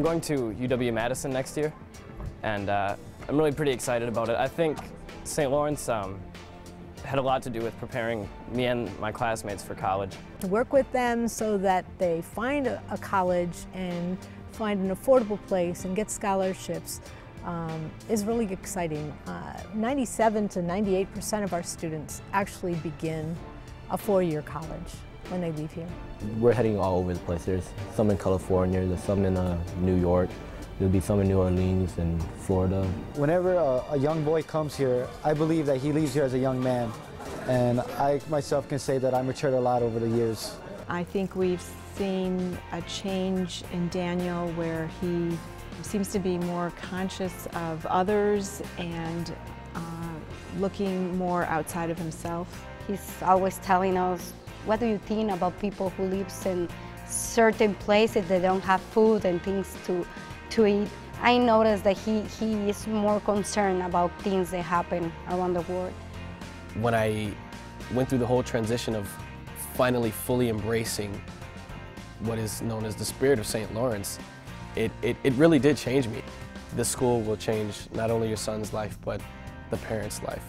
I'm going to UW-Madison next year, and uh, I'm really pretty excited about it. I think St. Lawrence um, had a lot to do with preparing me and my classmates for college. To work with them so that they find a, college and find an affordable place and get scholarships um, is really exciting. Uh, 97 to 98 percent of our students actually begin a four-year college when they leave here. We're heading all over the place. There's some in California, there's some in uh, New York, there'll be some in New Orleans and Florida. Whenever a, a young boy comes here, I believe that he leaves here as a young man. And I myself can say that I matured a lot over the years. I think we've seen a change in Daniel where he seems to be more conscious of others and uh, looking more outside of himself. He's always telling us, what do you think about people who live in certain places that don't have food and things to, to eat? I noticed that he, he is more concerned about things that happen around the world. When I went through the whole transition of finally fully embracing what is known as the spirit of St. Lawrence, it, it, it really did change me. This school will change not only your son's life, but the parent's life.